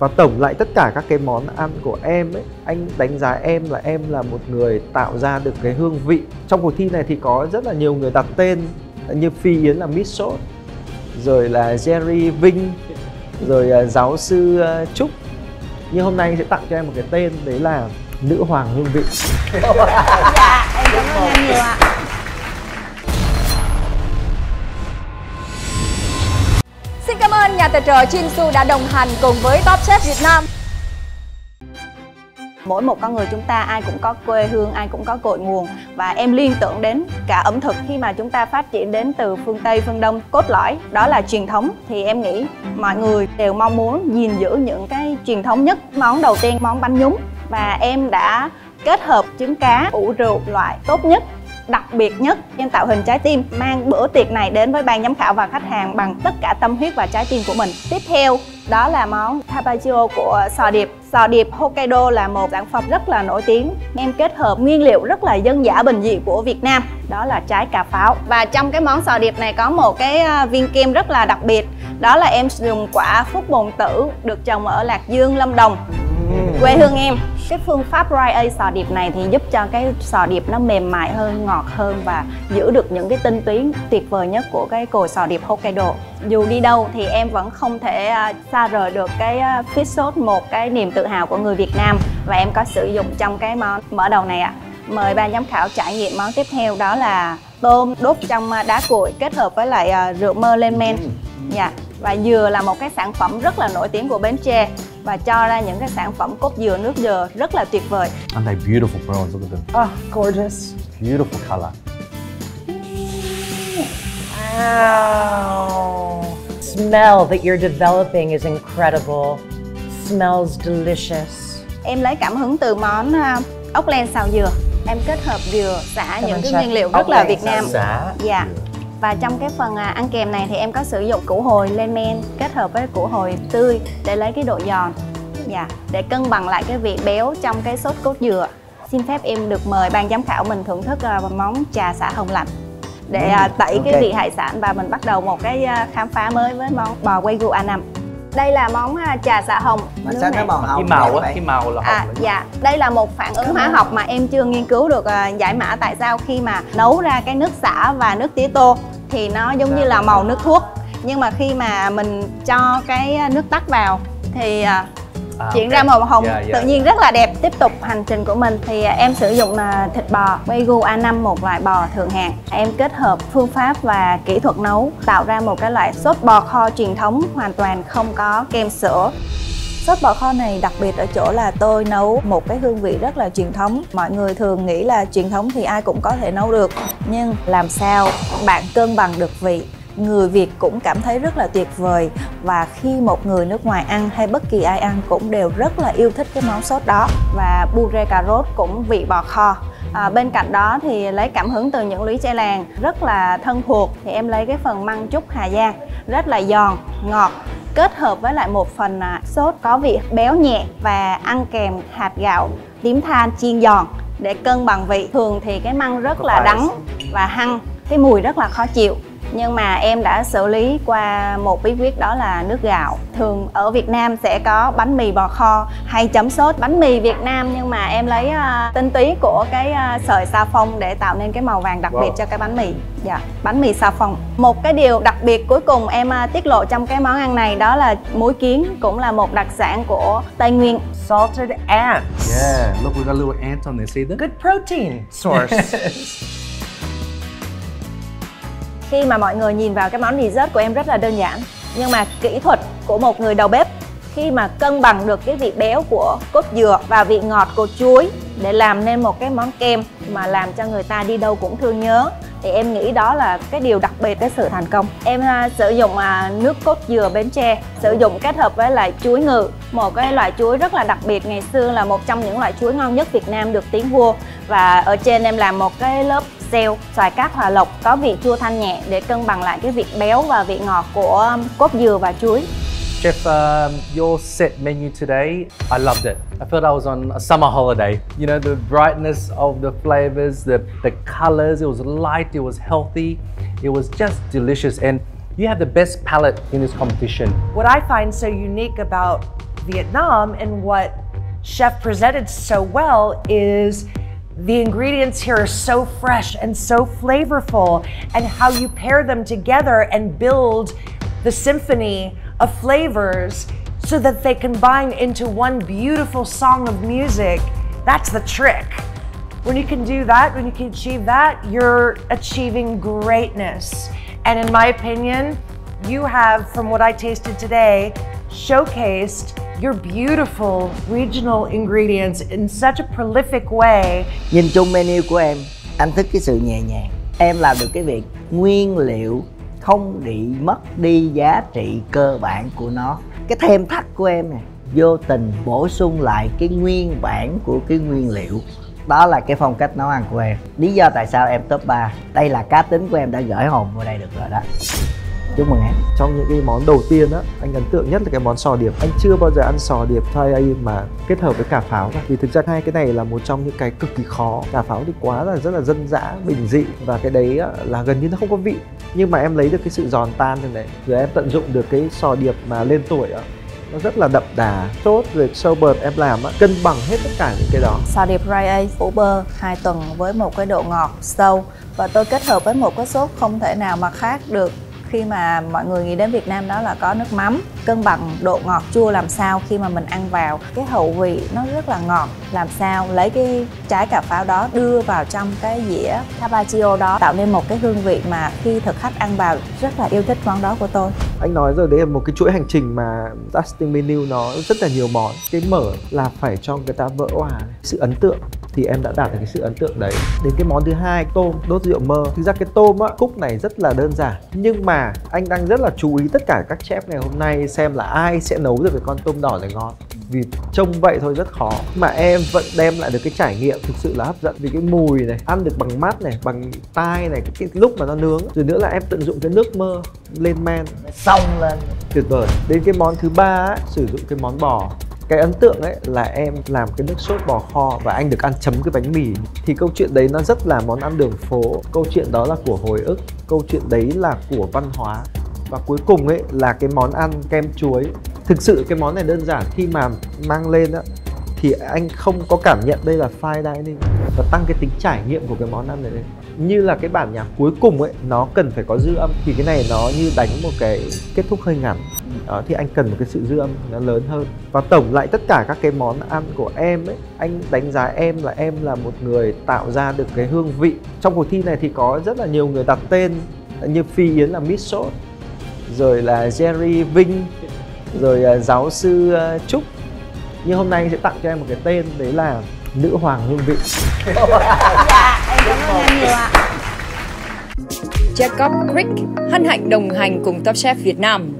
và tổng lại tất cả các cái món ăn của em ấy, anh đánh giá em là em là một người tạo ra được cái hương vị. Trong cuộc thi này thì có rất là nhiều người đặt tên như phi yến là miss sốt rồi là jerry vinh, rồi là giáo sư à, trúc. Nhưng hôm nay anh sẽ tặng cho em một cái tên, đấy là nữ hoàng hương vị. Dạ em cảm ơn anh nhiều ạ. Nhà tài trợ Chinsu đã đồng hành cùng với Top Chef Việt Nam. mỗi một con người chúng ta, ai cũng có quê hương, ai cũng có cội nguồn. Và em liên tưởng đến cả ẩm thực khi mà chúng ta phát triển đến từ phương tây, phương đông. Cốt lõi, đó là truyền thống. Thì em nghĩ mọi người đều mong muốn gìn giữ những cái truyền thống nhất, món đầu tiên, món bánh nhúng. Và em đã kết hợp trứng cá, ủ rượu loại tốt nhất đặc biệt nhất em tạo hình trái tim, mang bữa tiệc này đến với ban giám khảo và khách hàng bằng tất cả tâm huyết và trái tim của mình. Tiếp theo, đó là món tapagio của sò điệp. Sò điệp hokkaido là một sản phẩm rất là nổi tiếng, em kết hợp nguyên liệu rất là dân dã bình dị của việt nam, đó là trái cà pháo. Và trong cái món sò điệp này có một cái ờ, viên kem rất là đặc biệt, đó là em dùng quả phúc bồn tử được trồng ở lạc dương, lâm đồng quê hương em. Cái phương pháp dry age sò điệp này thì giúp cho cái sò điệp nó mềm mại hơn ngọt hơn và giữ được những cái tinh túy tuyệt vời nhất của cái cồi sò điệp Hokkaido. Dù đi đâu thì em vẫn không thể à, xa rời được cái à, fish sauce một cái niềm tự hào của người Việt Nam. Và em có sử dụng trong cái món mở đầu này ạ. Mời ban giám khảo trải nghiệm món tiếp theo đó là tôm đốt trong à, đá cuội kết hợp với lại rượu mơ lên men dạ. Và dừa là một cái sản phẩm rất là nổi tiếng của Bến Tre và cho ra những cái sản phẩm cốt dừa nước dừa rất là tuyệt vời And they're beautiful prawns, look at them. Oh, gorgeous. Beautiful colour. Wow. Smell that you're developing is incredible. Smells delicious. em lấy cảm hứng từ món à, ốc len xào dừa em kết hợp dừa xả Cảm những cái chef. nguyên liệu Ốc rất là Việt Nam Xả. dạ và trong cái phần à, ăn kèm này thì em có sử dụng củ hồi lên men kết hợp với củ hồi tươi để lấy cái độ giòn. Dạ để cân bằng lại cái vị béo trong cái sốt cốt dừa. Xin phép em được mời ban giám khảo mình thưởng thức à, món trà xả hồng lạnh. Để à, tẩy cái ok. vị hải sản và mình bắt đầu một cái khám phá mới với món bò wagyu A5 đây là món à, trà xả hồng mà sao nó màu hồng cái màu á cái màu là hồng À dạ, đây là một phản ứng hóa học mà em chưa nghiên cứu được à, giải mã tại sao khi mà nấu ra cái nước xả và nước tía tô thì nó giống như là màu nước thuốc. Nhưng mà khi mà mình cho cái nước tắc vào thì à, À, chuyển ok. ra màu hồng Dạ, dạ. tự nhiên rất là đẹp. Tiếp tục hành trình của mình thì à, em sử dụng à, thịt bò Wagyu A5 một loại bò thượng hạng. Em kết hợp phương pháp và kỹ thuật nấu, tạo ra một cái loại sốt bò kho truyền thống hoàn toàn không có kem sữa. Sốt bò kho này đặc biệt ở chỗ là tôi nấu một cái hương vị rất là truyền thống. Mọi người thường nghĩ là truyền thống thì ai cũng có thể nấu được. Nhưng làm sao bạn cân bằng được vị người Việt cũng cảm thấy rất là tuyệt vời. Và khi một người nước ngoài ăn hay bất kỳ ai ăn cũng đều rất là yêu thích cái món sốt đó. Và puree cà rốt cũng vị bò kho. À, bên cạnh đó thì lấy cảm hứng từ những lũy tre làng rất là thân thuộc thì em lấy cái phần măng trúc Hà Giang rất là giòn, ngọt kết hợp với lại một phần à, sốt có vị béo nhẹ và ăn kèm hạt gạo tím than chiên giòn để cân bằng vị. Thường thì cái măng rất là đắng và hăng cái mùi rất là khó chịu nhưng mà em đã xử lý qua một bí quyết đó là nước gạo thường ở Việt Nam sẽ có bánh mì bò kho hay chấm sốt bánh mì Việt Nam nhưng mà em lấy à, tinh túy của cái à, sợi sa phong để tạo nên cái màu vàng đặc biệt cho cái bánh mì dạ bánh mì sa phong một cái điều đặc biệt cuối cùng em à, tiết lộ trong cái món ăn này đó là muối kiến cũng là một đặc sản của Tây Nguyên Salted ants. Yeah, look, we got a little ant on there. See them? Good protein source. khi mà mọi người nhìn vào cái món dessert của em rất là đơn giản nhưng mà kỹ thuật của một người đầu bếp khi mà cân bằng được cái vị béo của cốt dừa và vị ngọt của chuối để làm nên một cái món kem mà làm cho người ta đi đâu cũng thương nhớ thì em nghĩ đó là cái điều đặc biệt cái sự thành công. Em uh, sử dụng uh, nước cốt dừa bến tre sử dụng kết hợp với lại chuối ngự một cái loại chuối rất là đặc biệt ngày xưa là một trong những loại chuối ngon nhất Việt Nam được tiếng vua và ở trên em làm một cái lớp xeo xoài cát hòa lộc có vị chua thanh nhẹ để cân bằng lại cái vị béo và vị ngọt của um, cốt dừa và chuối Chef, um, your set menu today, I loved it. I felt I was on a summer holiday. You know, the brightness of the flavors, the, the colors, it was light, it was healthy, it was just delicious. And you have the best palate in this competition. what I find so unique about Vietnam and what Chef presented so well is the ingredients here are so fresh and so flavorful, and how you pair them together and build the symphony of flavors so that they combine into one beautiful song of music. That's the trick. When you can do that, when you can achieve that, you're achieving greatness. And in my opinion, you have, from what I tasted today, showcased your beautiful regional ingredients in such a prolific way. Nhìn chung menu của em, anh thích cái sự nhẹ nhàng. Em làm được cái việc nguyên liệu không bị mất đi giá trị cơ bản của nó. Cái thêm thắt của em nè, vô tình bổ sung lại cái nguyên bản của cái nguyên liệu đó là cái phong cách nấu ăn của em lý do tại sao em top 3 đây là cá tính của em đã gửi hồn vào đây được rồi đó chúc mừng em trong những cái món đầu tiên á anh ấn tượng nhất là cái món sò điệp. Anh chưa bao giờ ăn sò điệp thai mà kết hợp với cà pháo cả. Vì thực ra hai cái này là một trong những cái cực kỳ khó. Cà pháo thì quá là rất là dân dã bình dị. Và cái đấy á, là gần như nó không có vị. Nhưng mà em lấy được cái sự giòn tan như này. Rồi em tận dụng được cái sò điệp mà lên tuổi á nó rất là đậm đà sốt rồi sâu bờ em làm á cân bằng hết tất cả những cái đó. Sò điệp rye phủ bơ hai tuần với một cái độ ngọt sâu. Và tôi kết hợp với một cái sốt không thể nào mà khác được khi mà mọi người nghĩ đến Việt Nam đó là có nước mắm, cân bằng độ ngọt chua làm sao khi mà mình ăn vào. Cái hậu vị nó rất là ngọt, làm sao lấy cái trái cà pháo đó đưa vào trong cái dĩa carpaccio đó, tạo nên một cái hương vị mà khi thực khách ăn vào rất là yêu thích món đó của tôi. Anh nói rồi đấy là một cái chuỗi hành trình mà tasting Menu nó rất là nhiều món. Cái mở là phải cho người ta vỡ hòa sự ấn tượng thì em đã đạt được cái sự ấn tượng đấy. Đến cái món thứ hai tôm đốt rượu mơ. Thực ra cái tôm á cúc này rất là đơn giản. Nhưng mà anh đang rất là chú ý tất cả các chef ngày hôm nay xem là ai sẽ nấu được cái con tôm đỏ này ngon. Vì trông vậy thôi rất khó. Mà em vẫn đem lại được cái trải nghiệm thực sự là hấp dẫn. Vì cái mùi này ăn được bằng mắt này bằng tai này cái, cái lúc mà nó nướng. Rồi nữa là em tận dụng cái nước mơ lên men. Xong lên tuyệt vời. Đến cái món thứ ba á, sử dụng cái món bò cái ấn tượng ấy là em làm cái nước sốt bò kho và anh được ăn chấm cái bánh mì. Thì câu chuyện đấy nó rất là món ăn đường phố. Câu chuyện đó là của hồi ức, câu chuyện đấy là của văn hóa. Và cuối cùng ấy là cái món ăn kem chuối. Thực sự cái món này đơn giản, khi mà mang lên á thì anh không có cảm nhận đây là fine dining và tăng cái tính trải nghiệm của cái món ăn này lên. Như là cái bản nhạc cuối cùng ấy, nó cần phải có dư âm, thì cái này nó như đánh một cái kết thúc hơi ngắn. Đó, thì anh cần một cái sự dư âm nó lớn hơn. Và tổng lại tất cả các cái món ăn của em ấy, anh đánh giá em là em là một người tạo ra được cái hương vị. Trong cuộc thi này thì có rất là nhiều người đặt tên như phi yến là miss sốt rồi là jerry vinh, rồi giáo sư ờ, trúc nhưng hôm nay anh sẽ tặng cho em một cái tên, đấy là nữ hoàng hương vị. Dạ em cảm ơn em nhiều ạ Jacob Crick, hân hạnh đồng hành cùng Top Chef Việt Nam.